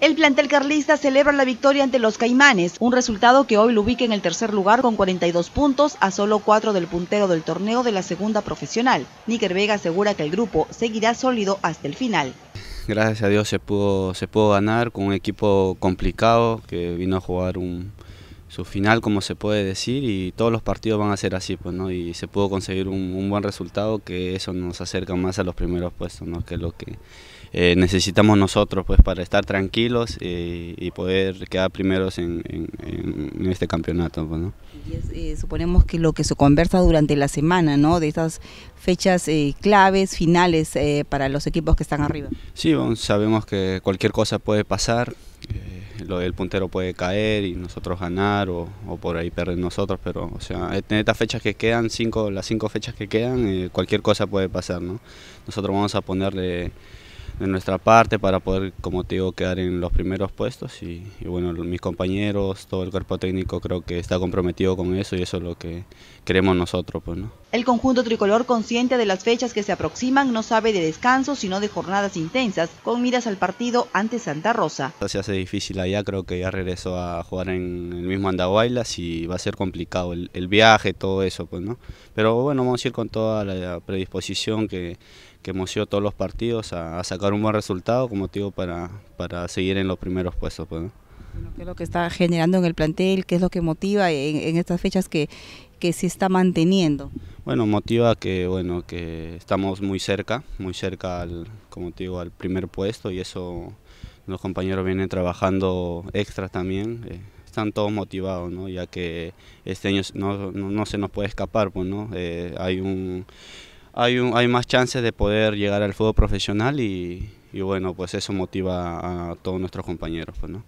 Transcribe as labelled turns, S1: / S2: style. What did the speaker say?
S1: El plantel carlista celebra la victoria ante los Caimanes, un resultado que hoy lo ubica en el tercer lugar con 42 puntos a solo 4 del puntero del torneo de la segunda profesional. Níker Vega asegura que el grupo seguirá sólido hasta el final.
S2: Gracias a Dios se pudo, se pudo ganar con un equipo complicado que vino a jugar un, su final, como se puede decir, y todos los partidos van a ser así, pues, ¿no? Y se pudo conseguir un, buen resultado que eso nos acerca más a los primeros puestos, ¿no? Que es lo que eh, necesitamos nosotros, pues, para estar tranquilos eh, y poder quedar primeros en, este campeonato, pues, ¿no?
S1: Y eh, suponemos que lo que se conversa durante la semana, ¿no? De estas fechas claves, finales para los equipos que están arriba.
S2: Sí, sabemos que cualquier cosa puede pasar el puntero puede caer y nosotros ganar o, por ahí perder nosotros, pero o sea, en estas fechas que quedan, cinco, las cinco fechas que quedan, eh, cualquier cosa puede pasar, ¿no? Nosotros vamos a ponerle de nuestra parte para poder, como te digo, quedar en los primeros puestos y, bueno, mis compañeros, todo el cuerpo técnico creo que está comprometido con eso y eso es lo que queremos nosotros. Pues, ¿no?
S1: El conjunto tricolor, consciente de las fechas que se aproximan, no sabe de descanso, sino de jornadas intensas, con miras al partido ante Santa Rosa.
S2: Se hace difícil allá, creo que ya regresó a jugar en el mismo Andahuaylas y va a ser complicado el, el viaje, todo eso, pues, ¿no? Pero bueno, vamos a ir con toda la predisposición que que emocionó todos los partidos a, sacar un buen resultado, como digo, para, para seguir en los primeros puestos. Pues,
S1: ¿Qué es lo que está generando en el plantel? ¿Qué es lo que motiva en, estas fechas que, que se está manteniendo?
S2: Bueno, motiva que bueno que estamos muy cerca, muy cerca al, como te digo, al primer puesto y eso los compañeros vienen trabajando extra también. Eh, están todos motivados, ¿no? ya que este año no, no, se nos puede escapar, pues, ¿no? Eh, hay un hay, hay más chances de poder llegar al fútbol profesional y, y bueno, pues eso motiva a todos nuestros compañeros. Pues, ¿no?